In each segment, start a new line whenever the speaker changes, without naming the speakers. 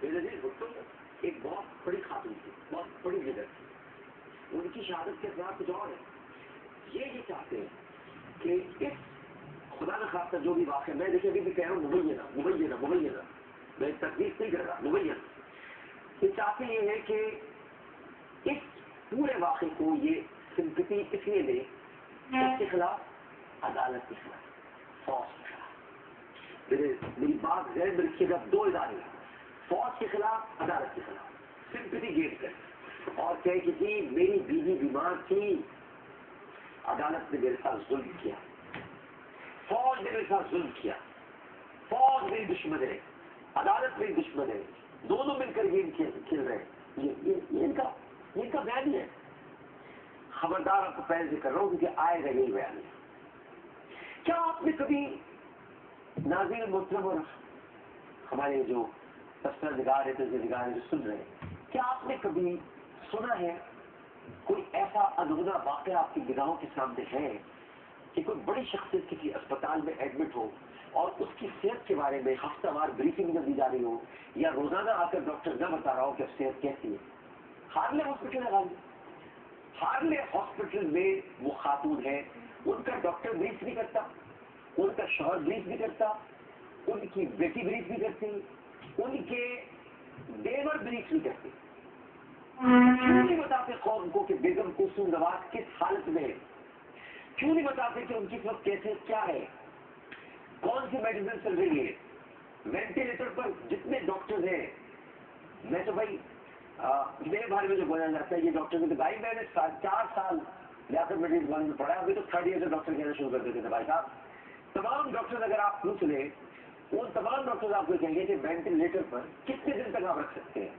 بھٹو ایک بہت بڑی خاتون تھی، بہت بڑی لیڈر تھی۔ ان کی شہادت کے خلاف کچھ اور ہے یہ یہ چاہتے ہیں کہ اس خدا نہ خاص جو بھی واقع میں دیکھیں ابھی بھی کہہ رہا ہوں، مبینہ مبینہ مبینہ۔ میں تکلیف نہیں کر رہا مبینہ۔ یہ چاہتے یہ ہے کہ اس پورے واقعے کو یہ سمپتی اس لیے دے اس کے خلاف عدالت کے خلاف۔ فوج کے خلاف۔ میری بات غیر میں رکھیے گا دو ادارے فوج کے خلاف عدالت کے خلاف سمپتی گیٹ کر اور کہہ کہ جی میری بیوی بیمار تھی، عدالت نے میرے ساتھ ظلم کیا۔ فوج نے میرے ساتھ ظلم کیا۔ فوج میری دشمن ہے۔ عدالت میری دشمن ہے۔ دونوں مل کر گیم کھیل رہے ہیں۔ یہ ان کا یہ ان کا بیان ہے۔ خبردار آپ کو پہلے سے کر رہا ہوں کیونکہ آئے گا یہی بیان۔ ہے کیا آپ نے کبھی ناظرین محترم اور ہمارے جو تسر نگار ہے تجزیہ نگار ہے جو سن رہے ہیں۔ کیا آپ نے کبھی سنا ہے کوئی ایسا ادونا واقعہ آپ کی نگاہوں کے سامنے ہے کہ کوئی بڑی شخصیت کسی اسپتال میں ایڈمٹ ہو اور اس کی صحت کے بارے میں ہفتہ وار بریفنگ دی جا رہی ہو یا روزانہ آ کر ڈاکٹر نہ بتا رہا ہو کہ صحت کیسی ہے؟ ہارلے ہاسپٹل ہے، ہارلے۔ ہاسپٹل میں وہ خاتون ہے، ان کا ڈاکٹر بریف نہیں کرتا، ان کا شوہر بریف نہیں کرتا، ان کی بیٹی بریف نہیں کرتی ان کے دیور بریف نہیں کرتے۔ کیوں نہیں بتاتے قوم کو کہ بیگم کسو نواز کس حالت میں ہے؟ کیوں نہیں بتاتے کہ ان کی وقت کیسے کیا ہے؟ کون سی میڈیسن چل رہی ہے؟ وینٹیلیٹر پر جتنے ڈاکٹر ہیں، میں تو بھائی میرے بارے میں جو بولا جاتا ہے، یہ ڈاکٹر کے بھائی، میں نے چار سال یا پھر میڈیکل کالج میں پڑھا، ابھی تو تھرڈ ایئر سے ڈاکٹر کہنا شروع کر دیتے تھے بھائی صاحب۔ تمام ڈاکٹر اگر آپ پوچھ لیں ان تمام ڈاکٹر آپ کو کہیں گے کہ وینٹیلیٹر پر کتنے دن تک آپ رکھ سکتے ہیں؟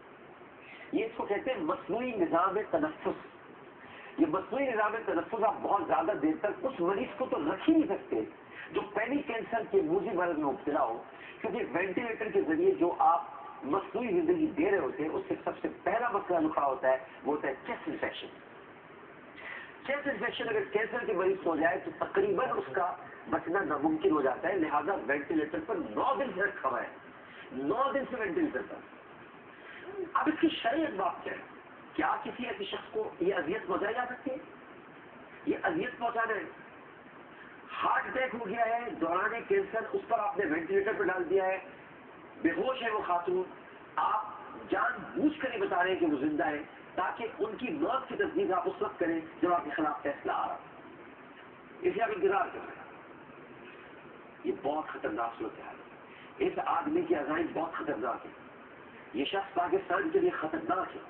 یہ اس کو کہتے ہیں مصنوعی نظام تنفس۔ یہ مصنوعی نظام تنفس آپ بہت زیادہ دیر تک اس مریض کو تو رکھ ہی نہیں سکتے جو پینی کینسر کے موزی مرض میں مبتلا ہو، کیونکہ وینٹیلیٹر کے ذریعے جو آپ مصنوعی زندگی دے رہے ہوتے ہیں، اس سے سب سے پہلا مسئلہ جو کھڑا ہوتا ہے، وہ ہوتا ہے چیسٹ انفیکشن۔ چیسٹ انفیکشن اگر کینسر کے مریض ہو جائے تو تقریباً اس کا بچنا ناممکن ہو جاتا ہے۔ لہذا وینٹیلیٹر پر نو دن سے رکھا ہوا ہے۔ نو دن سے وینٹیلیٹر پر۔ اب اس کی شریعت بات کیا ہے؟ کیا کسی ایسے شخص کو یہ اذیت پہنچائی جا سکتی ہے؟ یہ اذیت پہنچانا ہے۔ ہارٹ اٹیک ہو گیا ہے۔ دوران کینسر اس پر آپ نے وینٹیلیٹر پہ ڈال دیا ہے۔ بے ہوش ہے وہ خاتون۔ آپ جان بوجھ کر نہیں بتا رہے کہ وہ زندہ ہے تاکہ ان کی موت کی تصدیق آپ اس وقت کریں جب آپ کے خلاف فیصلہ آ رہا اسے آپ انتظار کر رہے ہیں یہ بہت خطرناک صورت ہے۔ اس آدمی کی عزائم بہت خطرناک ہے۔ یہ شخص پاکستان کے لیے خطرناک ہے۔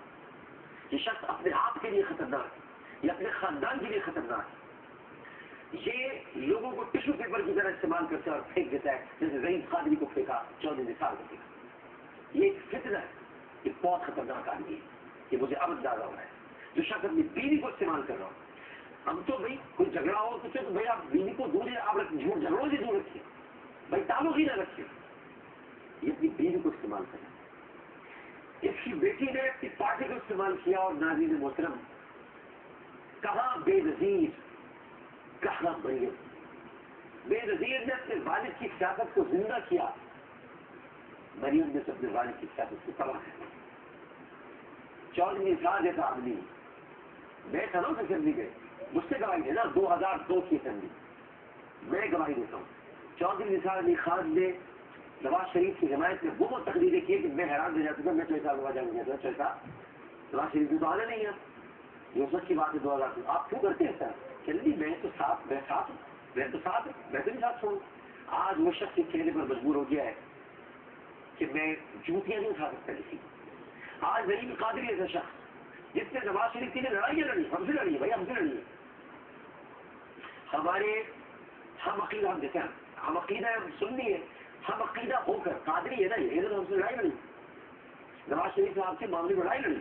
یہ شخص اپنے آپ کے لیے خطرناک ہے۔ یہ اپنے خاندان کے لیے خطرناک ہے۔ یہ لوگوں کو ٹشو پیپر کی طرح استعمال کرتا ہے اور پھینک دیتا ہے، جیسے رحیم خادری کو پھینکا، چودہ نثار کو پھینکا۔ یہ ایک فتنہ ہے۔ یہ بہت خطرناک آدمی ہے یہ مجھے اب زیادہ ہو رہا ہے۔ جو شخص اپنی بیوی کو استعمال کر رہا ہوں ہم تو بھائی کوئی جھگڑا ہو تو تو بھائی، آپ بیوی کو دور آپ جھوٹ جھگڑوں سے دور رکھیے۔ بھائی تعلق ہی نہ رکھیے۔ یہ اپنی بیوی کو استعمال کریں اس کی بیٹی نے اپنی پارٹی کو استعمال کیا اور نازی محترم، کہاں بے نظیر، کہاں بڑی بے نظیر نے اپنے والد کی سیاست کو زندہ کیا۔ مریم نے اپنے والد کی سیاست کو تباہ کر چودہ سال جیسا آدمی۔ میں تھا نا اسمبلی کے مجھ سے گواہی دینا، دو ہزار دو کی اسمبلی میں گواہی دیتا ہوں۔ چودہ نثار علی خان نے نواز شریف کی حمایت میں وہ تقریریں کی کہ میں حیران دے جاتا تھا میں چوہتا ہوا جاؤں گا۔ چوہتا نواز شریف تو آنے نہیں ہے۔ یہ اس وقت کی بات ہے دو ہزار آپ کیوں کرتے ہیں سر؟ کہ نہیں میں تو ساتھ، میں ساتھ میں تو ساتھ میں تو نہیں ساتھ چھوڑوں آج وہ شخص کے چہرے پر مجبور ہو گیا ہے۔ کہ میں جوتیاں نہیں اٹھا سکتا کسی آج غریب قادری ایسا شخص جس نے نواز شریف کی نے لڑائیاں لڑی ہم سے لڑی ہے، بھائی ہم سے لڑی ہے۔ ہمارے ہم عقیدہ ہم دیکھیں، ہم عقیدہ سن لیے ہم عقیدہ ہو کر، قادری ہے نا یہ ہم سے لڑائی لڑی نواز شریف صاحب سے معاملے میں لڑائی لڑی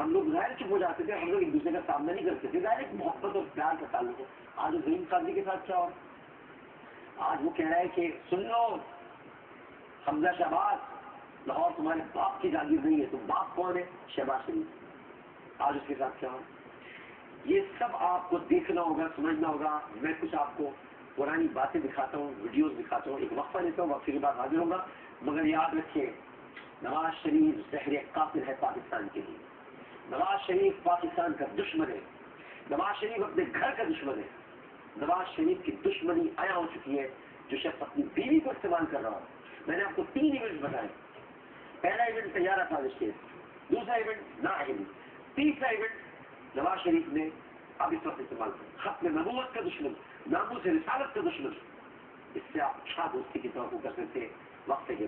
ہم لوگ ظاہر چپ ہو جاتے تھے، ہم لوگ ایک دوسرے کا سامنا نہیں کرتے تھے۔ ظاہر ایک محبت اور پیار کا تعلق ہے۔ آج زین قادری کے ساتھ کیا ہو؟ آج وہ کہہ رہا ہے کہ سن لو حمزہ شہباز لاہور تمہارے باپ کی جاگیر نہیں ہے، تو باپ کون ہے؟ شہباز شریف۔ آج اس کے ساتھ کیا ہو یہ سب آپ کو دیکھنا ہوگا، سمجھنا ہوگا، میں کچھ آپ کو پرانی باتیں دکھاتا ہوں، ویڈیوز دکھاتا ہوں، ایک وقفہ لیتا ہوں، وقفے کے بعد حاضر ہوگا۔ مگر یاد رکھیے، نواز شریف زہر قاتل ہے پاکستان کے لیے۔ نواز شریف پاکستان کا دشمن ہے۔ نواز شریف اپنے گھر کا دشمن ہے۔ نواز شریف کی دشمنی آیا ہو چکی ہے، جو شخص اپنی بیوی کو استعمال کر رہا ہوں میں نے آپ کو تین ایونٹ بتائے. پہلا ایونٹ تیارہ تھا کے دوسرا ایونٹ نہ آئے تیسرا ایونٹ نواز شریف نے اب اس وقت استعمال کیا. خط میں نبوت کا دشمن نامو سے رسالت کا دشمن. اس سے آپ اچھا دوستی کی توقع کر سکتے وقت کے